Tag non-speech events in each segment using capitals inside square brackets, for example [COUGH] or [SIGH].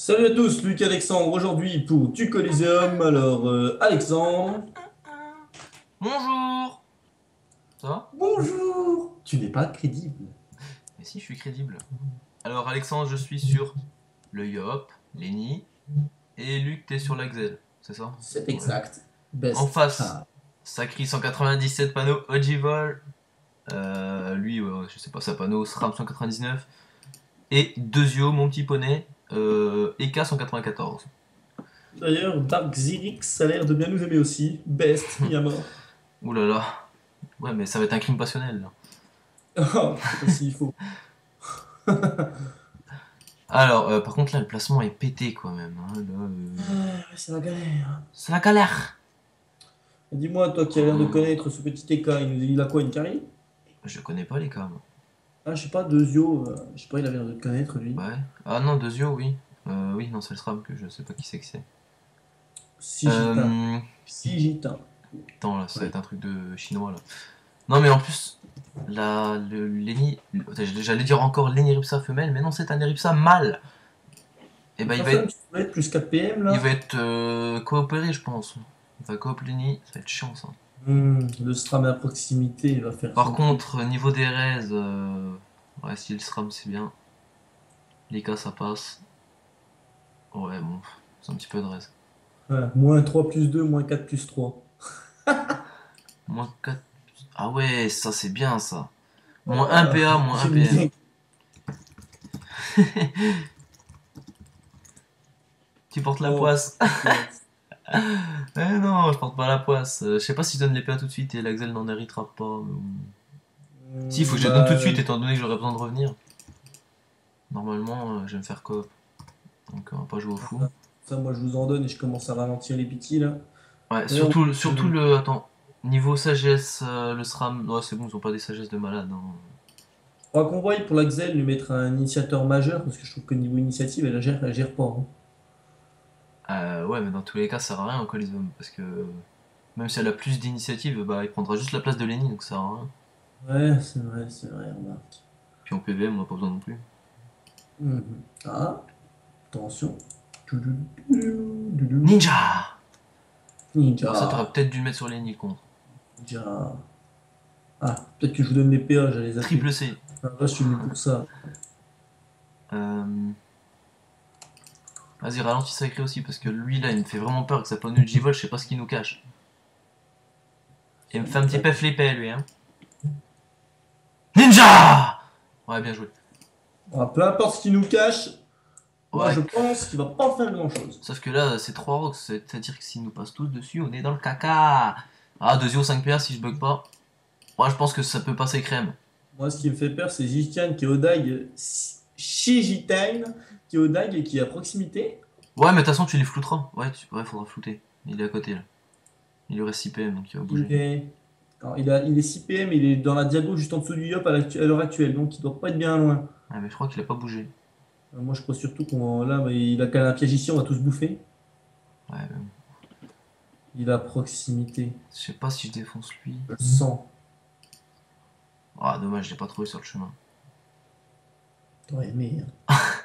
Salut à tous, Luc Alexandre aujourd'hui pour Du Coliseum. Alors, euh, Alexandre, Bonjour Ça va? Bonjour Tu n'es pas crédible. Mais si, je suis crédible. Alors Alexandre, je suis sur le Yop, Lenny, et Luc, t'es sur l'Axel, c'est ça? C'est exact. Best En face. Ah, Sacri 197 panneaux, Ogivol, euh, lui, ouais, je sais pas sa panneau, SRAM 199, et Dezio, mon petit poney, euh, EK 194. D'ailleurs, Dark Zirix a l'air de bien nous aimer aussi. Best, il y a mort. Ouh là là. Ouais, mais ça va être un crime passionnel là. [LAUGHS] Oh, s'il faut. [LAUGHS] Alors, euh, par contre là, le placement est pété quand même. hein, là, euh, Ouais, c'est la galère. C'est la galère Dis-moi, toi qui as l'air de connaître ce petit EK, il, nous- il a quoi, une carrière Je connais pas les cas, moi. Ah, je sais pas, Dezio, euh, je sais pas, il a l'air de connaître lui. Ouais. Ah non, Dezio, oui. Euh, oui, non, c'est le SRAM que je sais pas qui c'est que c'est. Sigitain. Euh, Sigitain. Attends, là, ça va être un truc de chinois, là. Non, mais en plus, la, le, Lenny... J'allais dire encore Lenny-Ripsa femelle, mais non, c'est un Eripsa mâle. Et bah, il va être, plus 4 PM là il va être euh, coopéré, je pense. Il va coop Lenny, ça va être chiant, ça. Hmm, le SRAM à proximité il va faire. Par contre, niveau des raises, euh, ouais, si le SRAM, c'est bien. Les cas, ça passe. Ouais, bon, c'est un petit peu de truc. Ouais, moins 3 plus 2, moins 4 plus 3. [LAUGHS] Moins 4... Ah ouais, ça, c'est bien, ça. Moins 1 PA, moins 1 J'aime PM. bien. [LAUGHS] Tu portes la Oh. poisse. Eh non, je porte pas la poisse. Euh, je sais pas si je donne les PA tout de suite et l'Axel n'en héritera pas. mais bon. Si, il faut que je les donne tout de suite étant donné que j'aurai besoin de revenir. Normalement, euh, je vais me faire coop. Donc, on va pas jouer au fou. Ça, moi je vous en donne et je commence à ralentir les petits là. Ouais, surtout, surtout le. Attends. Niveau sagesse, euh, le SRAM. Ouais, c'est bon, ils ont pas des sagesses de malade. hein. Faudra qu'on voie pour l'Axel lui mettre un initiateur majeur parce que je trouve que niveau initiative elle gère, elle gère pas. hein. Euh, ouais, mais dans tous les cas, ça sert à rien au Coliseum. Parce que. Même si elle a plus d'initiative, bah, il prendra juste la place de Lenny, donc ça sert à rien. Ouais, c'est vrai, c'est vrai, remarque. Puis en PVM, on n'a pas besoin non plus. Mhm. Ah, attention. Ninja. Ninja Ninja. Ça, t'aurais peut-être dû le mettre sur Lenny contre. Ninja. Ah, peut-être que je vous donne les PA, j'allais les Triple C. Ah, là, je suis venu pour ça. Euh... Vas-y, ralentis sacré aussi, parce que lui, là, il me fait vraiment peur que ça poney le G-Vol, je sais pas ce qu'il nous cache. Il me fait un petit peu flipper, lui, hein. Ninja Ouais, bien joué. Ah, peu importe ce qu'il nous cache, moi je pense qu'il va pas faire grand chose. Sauf que là, c'est 3 rocks, c'est-à-dire que s'ils nous passent tous dessus, on est dans le caca Ah, 2 5 PA si je bug pas. Moi, je pense que ça peut passer crème. Moi, ce qui me fait peur, c'est Jikan qui est au dag, qui est au dag et qui est à proximité. Ouais, mais de toute façon, tu les flouteras. Ouais, tu... ouais, faudra flouter. Il est à côté, là. Il lui reste 6 PM, donc il va Il bouger. est, alors, il, a, il est 6 PM, il est dans la diago juste en dessous du Yop à l'heure actuelle, donc il doit pas être bien loin. Ouais, mais je crois qu'il a pas bougé. Euh, Moi, je crois surtout qu'on là, bah, il a quand même un piège ici, on va tous bouffer. Ouais, mais. Il est à proximité. Je sais pas si je défonce lui. Je le sens. Ah, dommage, je l'ai pas trouvé sur le chemin. T'aurais aimé. hein. [LAUGHS]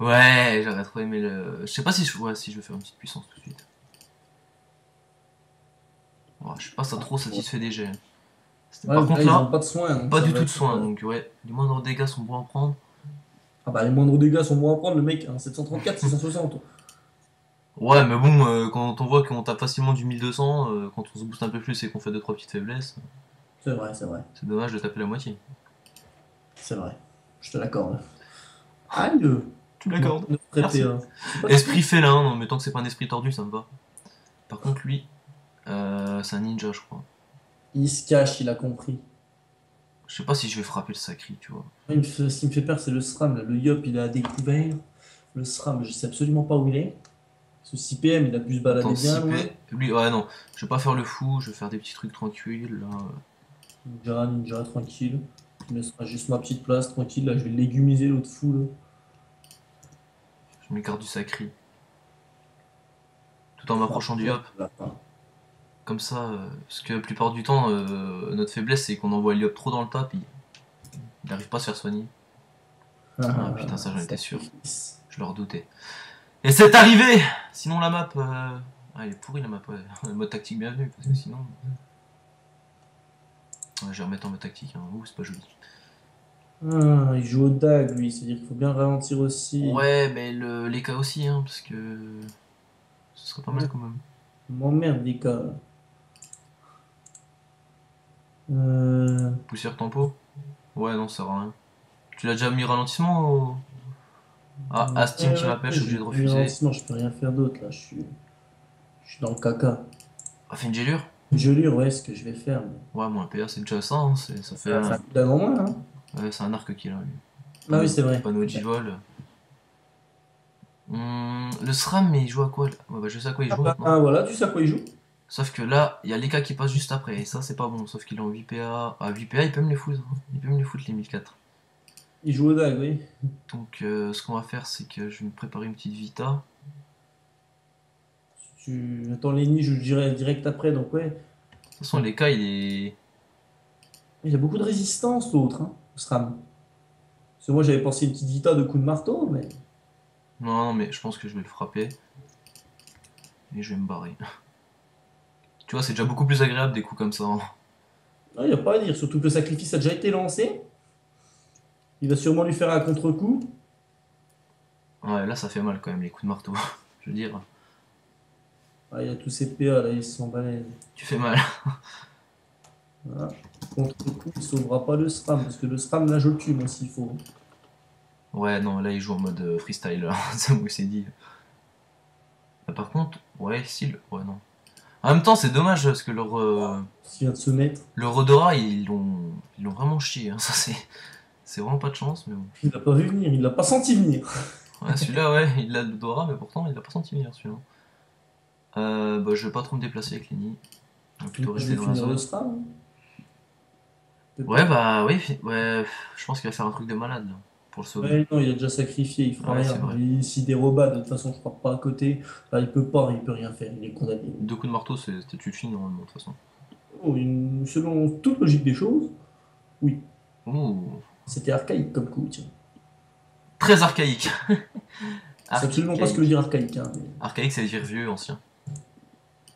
Ouais, j'aurais trop aimé le. Je sais pas si je, ouais, si je vais faire une petite puissance tout de suite. Ouais, je suis pas ça trop satisfait des jets. Ouais, Par contre là, pas de soins. donc pas du tout de être- soin, donc ouais, les moindres dégâts sont bons à prendre. Ah bah les moindres dégâts sont bons à prendre, le mec, hein, 734, 660. Ouais, mais bon, euh, quand on voit qu'on tape facilement du 1200, euh, quand on se booste un peu plus et qu'on fait 2-3 petites faiblesses, C'est vrai, c'est vrai, c'est dommage de taper la moitié. c'est vrai. Je te l'accorde. Aïe Tu l'accordes Esprit félin, non, mais tant que c'est pas un esprit tordu, ça me va. Par contre, lui, euh, c'est un ninja, je crois. Il se cache, il a compris. Je sais pas si je vais frapper le sacri, tu vois. Il me fait- ce qui me fait peur, c'est le SRAM. là. Le Yop, il a découvert. Le SRAM, je sais absolument pas où il est. Ce 6 PM, il a pu se balader Attends, bien loin. Lui, ouais, non, je vais pas faire le fou, je vais faire des petits trucs tranquilles, là. Ninja, ninja, tranquille. Il me laissera juste ma petite place, tranquille. Là, je vais légumiser l'autre fou. Là. Je m'écarte du sacri. Tout en m'approchant du hop. Comme ça, euh, parce que la plupart du temps, euh, notre faiblesse, c'est qu'on envoie le hop trop dans le top, il... il arrive pas à se faire soigner. Ah, putain, ça, j'en étais sûr. Je le redoutais. Et c'est arrivé Sinon la map... euh, Ah, elle est pourrie la map, ouais. [LAUGHS] Mode tactique bienvenue, parce que sinon... Ouais, je vais remettre en mode tactique, hein. Ouh, c'est pas joli. Ah, il joue au DAG, lui. C'est-à-dire qu'il faut bien ralentir aussi. Ouais, mais le, les cas aussi, hein, parce que... Ce serait pas mal quand même. M'emmerde, les cas. Euh... Poussière tempo Ouais, non, ça sert à rien. Tu l'as déjà mis ralentissement au... Ah, Astim qui ouais, m'appelle, je suis obligé de refuser. Sinon, je peux rien faire d'autre, là. Je suis... Je suis dans le caca. Ah, fait une gélure Je lire, ouais, ce que je vais faire. mais- Ouais, moi, un PA, c'est déjà ça, hein, ça fait... Ça un- fait un coup d'avant moi, hein. Ouais, c'est un arc qui est là, lui. Ah oui, c'est vrai. Panneau. Hum, le SRAM, mais il joue à quoi là? Ouais, bah, Je sais à quoi il Ah, joue bah, maintenant. ah, voilà, tu sais à quoi il joue Sauf que là, il y a les cas qui passent juste après, et ça, c'est pas bon. Sauf qu'il est en 8 PA. Ah, 8 PA, il peut me les foutre. hein. Il peut me les foutre, les 1004. Il joue au DAG, oui. Donc, euh, ce qu'on va faire, c'est que je vais me préparer une petite Vita. Tu attends Lenny, je dirais direct après, donc ouais. De toute façon, les cas, il est. Il y a beaucoup de résistance, l'autre, hein, SRAM. Parce que moi, j'avais pensé une petite Vita de coup de marteau, mais. Non, non, mais je pense que je vais le frapper. Et je vais me barrer. [LAUGHS] Tu vois, c'est déjà beaucoup plus agréable des coups comme ça. hein. Il n'y a pas à dire, surtout que le sacrifice a déjà été lancé. Il va sûrement lui faire un contre-coup. Ouais, là, ça fait mal quand même, les coups de marteau. [LAUGHS] je veux dire, Ah, il y a tous ces PA, là, ils sont balèzes. tu fais mal. [LAUGHS] Voilà. Contre-coup, il sauvera pas le SRAM, parce que le SRAM, là, je le tue, moi, s'il faut. Ouais, non, là, il joue en mode euh, freestyle, là. [LAUGHS] ça vous c'est dit. Ah, par contre, ouais, si, le- ouais, non. En même temps, c'est dommage, parce que leur, euh, vient de se mettre, le Rodora, ils l'ont ils l'ont vraiment chié. hein. [LAUGHS] Ça, c'est c'est vraiment pas de chance, mais bon. il l'a pas vu venir, il l'a pas senti venir. [LAUGHS] Ouais, celui-là, ouais, il a le Dora, mais pourtant, il l'a pas senti venir, celui-là. Euh, bah, je vais pas trop me déplacer avec Lenny. Je vais plutôt rester dans la le zone. Ouais, bah, oui, ouais, je pense qu'il va faire un truc de malade, là, pour le sauver. Ouais, non, il a déjà sacrifié, il fera Ouais, c'est rien. vrai. Il- S'il déroba, de toute façon, je crois pas à côté. Il peut pas, il peut rien faire, il est condamné. Deux coups de marteau, c'est- c'était tutu, normalement, de toute façon. Oh, une- Selon toute logique des choses, Ouh, c'était archaïque comme coup, tiens. très archaïque. C'est absolument pas ce que veut dire archaïque. Hein, mais- Archaïque, ça veut dire vieux, ancien.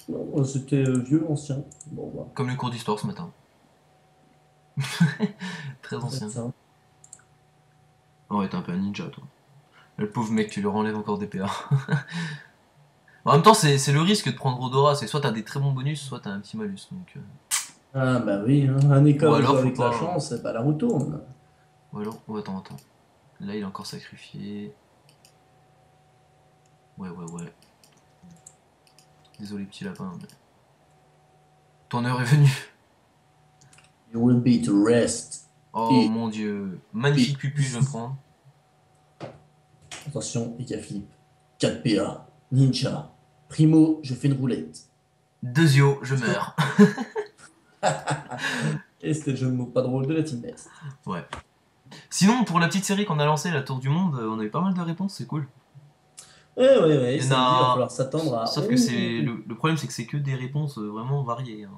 Non, c'était euh, vieux, ancien. Bon, bah, Comme le cours d'histoire ce matin. [LAUGHS] Très ancien. ça. Oh, ouais, t'es un peu un ninja, toi. Le pauvre mec, tu leur enlèves encore des PA. [LAUGHS] en même temps, c'est le risque de prendre Odora. C'est soit t'as des très bons bonus, soit t'as un petit malus. Donc, euh, Ah, bah oui, hein, un alors, avec la pas- chance, bah, la retourne. Ou alors, oh, attends, attends. Là, il est encore sacrifié. Ouais, ouais, ouais. Désolé, petit lapin. Mais... Ton heure est venue. You will be to rest. Oh Et- mon dieu. Magnifique pupu, je prendre. Attention, gars Philippe. 4 PA, ninja. Primo, je fais une roulette. Deuxio, je meurs. [LAUGHS] Et c'était le jeu de mots pas drôle de la Team Best. Sinon, pour la petite série qu'on a lancée, la Tour du Monde, on a eu pas mal de réponses, c'est cool. Ouais, ouais, ouais, Il y en va falloir s'attendre à. Sauf que c'est le, le problème, c'est que c'est que des réponses euh, vraiment variées. hein.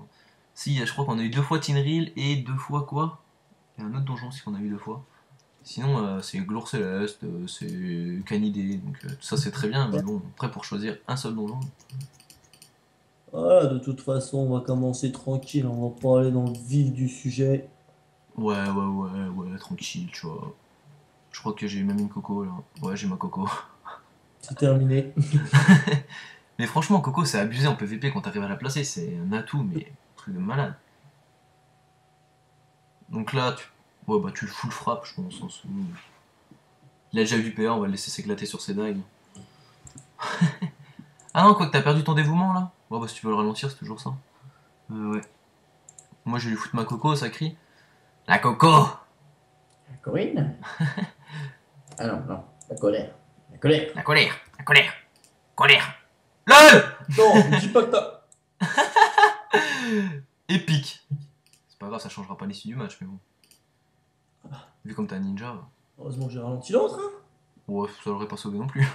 Si, je crois qu'on a eu deux fois Tinril et deux fois quoi? Il y a un autre donjon aussi qu'on a eu deux fois. Sinon, euh, c'est Glour Céleste, euh, c'est Canidé, donc euh, tout ça c'est très bien, mais bon, après pour choisir un seul donjon. Voilà, de toute façon, on va commencer tranquille, on va pas aller dans le vif du sujet. Ouais, ouais, ouais, ouais, tranquille, tu vois. Je crois que j'ai même une coco là. Ouais, j'ai ma coco. [LAUGHS] C'est terminé. [LAUGHS] Mais franchement, Coco, c'est abusé en PVP quand t'arrives à la placer, c'est un atout, mais truc de malade. Donc là, tu, ouais, bah, tu le full frappe, je pense. en solo. Il a déjà vu PA, on va le laisser s'éclater sur ses dagues. [LAUGHS] ah non, quoi que t'as perdu ton dévouement là? Ouais, bah si tu veux le ralentir, c'est toujours ça. Euh, ouais. Moi, je vais lui foutre ma Coco, ça crie. La Coco Corinne? Ah non, non, la colère. La colère. La colère La colère Colère LOL Non, dis pas que t'as. Épique. C'est pas grave, ça changera pas l'issue du match, mais bon. Vu comme t'es un ninja, Heureusement que j'ai ralenti l'autre, hein. ouais, ça l'aurait pas sauvé non plus.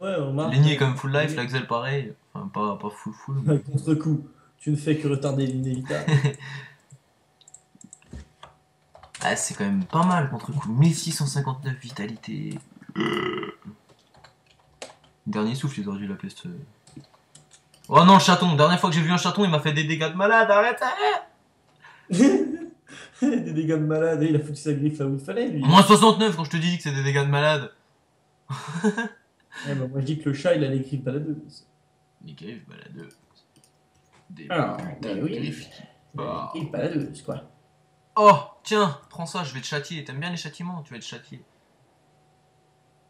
Ouais, remarque. Lenny est quand même full life, l'Axel pareil. Enfin, pas, pas full full. mais- contre-coup. Tu ne fais que retarder l'inévitable. [LAUGHS] Ah, c'est quand même pas mal contre coup. 1659 vitalité. Dernier souffle, ils auraient dû l'appeler ce. Oh non, le chaton. Dernière fois que j'ai vu un chaton, il m'a fait des dégâts de malade. Arrête. arrête. [LAUGHS] des dégâts de malade, il a foutu sa griffe là où il fallait lui. Moins 69 quand je te dis que c'est des dégâts de malade. [LAUGHS] Eh ben, moi je dis que le chat il a les griffes baladeuses. Des griffes baladeuses. Des Ah, putains ben de oui. griffes. Bah. les griffes baladeuses quoi. Oh, tiens, prends ça, je vais te châtier. T'aimes bien les châtiments, tu vas être châtié.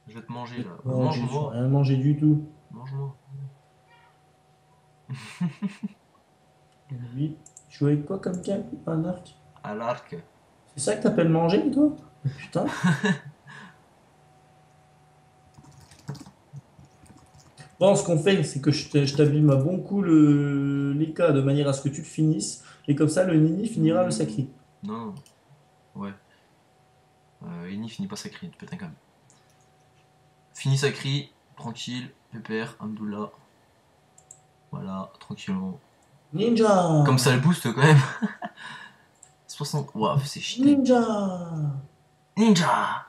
Je vais te manger là. Non, Mange-moi. rien mangé du tout. Mange-moi. [LAUGHS] Oui. Tu joues avec quoi comme câble Un arc? À l'arc. C'est ça que t'appelles manger toi? Putain. [LAUGHS] Bon, ce qu'on fait, c'est que je t'abîme à bon coup le... les cas de manière à ce que tu le finisses. Et comme ça, le Nini finira le sacré. Non. Ouais. Euh, Ini finit pas sacré, tu pètes un câble. Fini sacré, tranquille, pépère, Abdullah. Voilà, tranquillement. Ninja Comme ça le booste quand même. [LAUGHS] 60. Waouh, c'est cheaté. Ninja Ninja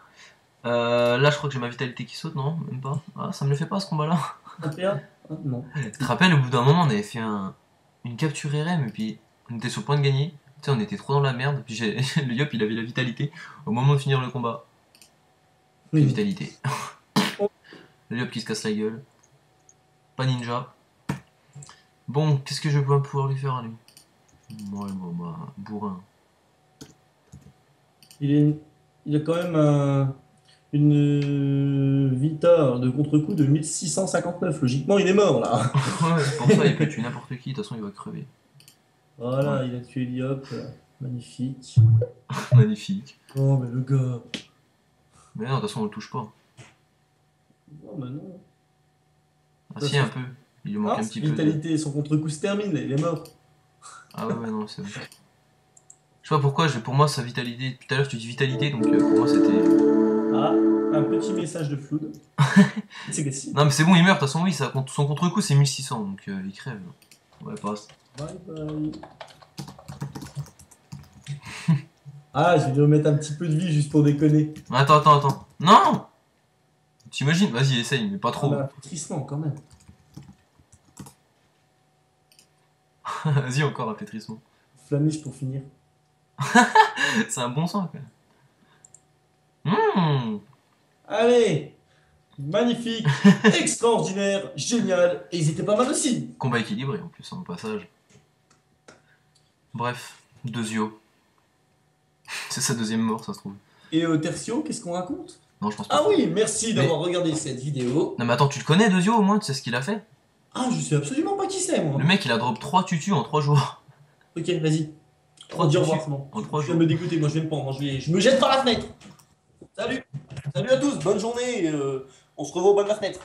euh, Là, je crois que j'ai ma vitalité qui saute, non? Même pas. Ah, ça me le fait pas ce combat-là. Ah, Non. Tu te rappelles, au bout d'un moment, on avait fait un... une capture RM et puis on était sur le point de gagner. Tu sais, on était trop dans la merde. Puis [LAUGHS] le Yop, il avait la vitalité. Au moment de finir le combat, Oui. vitalité. le Yop qui se casse la gueule. Pas ninja. Bon, qu'est-ce que je vais pouvoir lui faire à lui Ouais, bon, bah, bourrin. Il, est... il a quand même un- une Vita de contre-coup de 1659. Logiquement, il est mort là. [LAUGHS] Ouais, pour ça, il peut tuer n'importe qui, de toute façon, il va crever. Voilà, il a tué Liop. euh, Magnifique. [LAUGHS] Magnifique. Oh, mais le gars. Mais non, de toute façon, on le touche pas. Non, mais non. Ah, si, un peu. Il lui manque Ah, un petit peu. de- vitalité, son contre-coup se termine, il est mort. Ah ouais, ouais, non, c'est vrai. Je sais pas pourquoi, pour moi, sa vitalité. Tout à l'heure, tu dis vitalité, donc euh, pour moi, c'était. Ah, un petit message de Flood. [LAUGHS] c'est si. Non, mais c'est bon, il meurt, de toute façon, oui, ça, son contre-coup, c'est 1600, donc euh, il crève. Ouais, passe. Bye bye. ah, je vais lui remettre un petit peu de vie juste pour déconner. Attends, attends, attends. Non T'imagines? Vas-y, essaye, mais pas trop. Ah, bah, pétrissement quand même. [LAUGHS] Vas-y, encore un pétrissement. Flamiche pour finir. [LAUGHS] C'est un bon sang, quand même. Mmh Allez Magnifique, [LAUGHS] extraordinaire, génial, et ils étaient pas mal aussi. Combat équilibré, en plus, hein, au passage. Bref, yeux. C'est sa deuxième mort, ça se trouve. Et au tertio, qu'est-ce qu'on raconte? Non, je pense pas. Ah oui, merci d'avoir regardé cette vidéo. Non, mais attends, tu le connais, Dezio, au moins Tu sais ce qu'il a fait? Ah, je sais absolument pas qui c'est, moi. Le mec, il a drop 3 tutus en 3 jours. Ok, vas-y. Trois On dit au tutus en trois Je viens de me dégoûter, moi je vais me pendre, je, vais... je me jette par la fenêtre. Salut Salut à tous, bonne journée, euh, on se revoit au bas de la fenêtre.